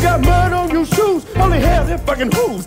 You got mud on your shoes, only hell if fucking hooves.